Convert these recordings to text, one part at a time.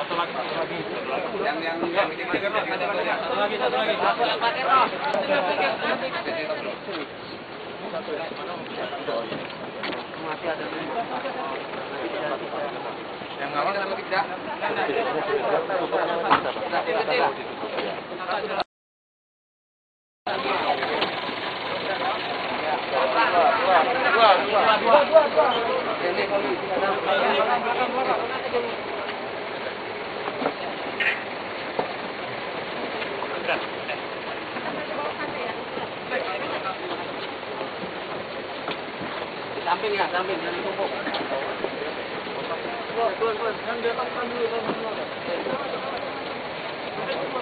Yang yang yang ini satu lagi satu lagi. Yang awal satu tiga. Samping ya, samping, jangan tumpuk. Keluar, keluar, keluar. Kan di atas, kan dulu, kan dulu.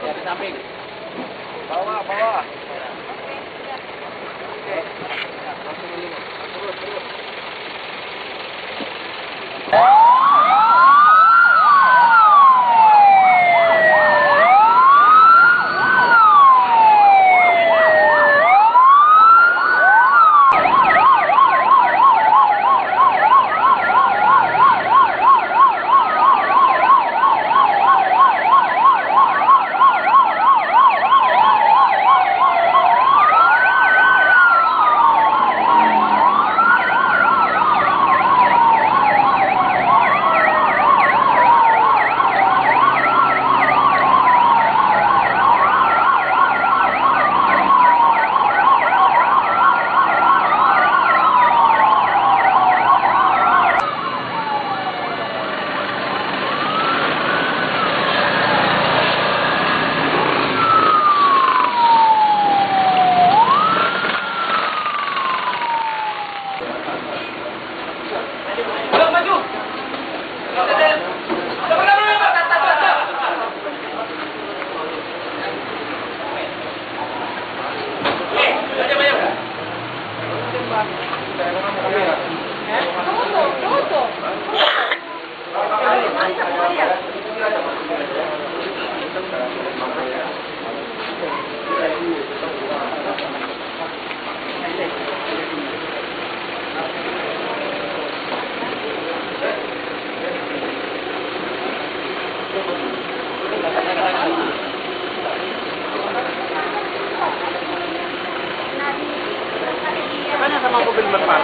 Ya, di samping. Bawah, bawah. Langsung dulu. Terus, terus. Thank you. sama mobil depan.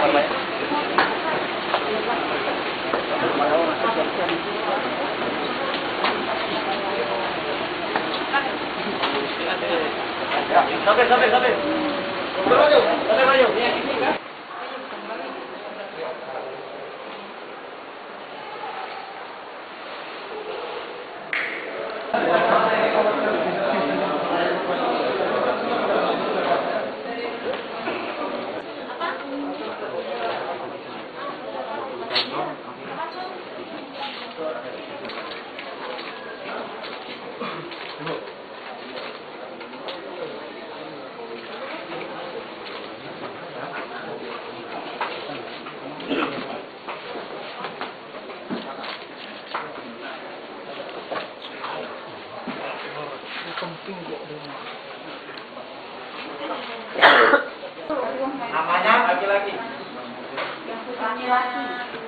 Sabe, sabe, sabe. Sabe, Mario. Sabe, Mario. Sampai maju. Namanya laki-laki.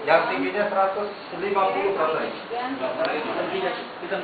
Yang tingginya 150 persen. Kita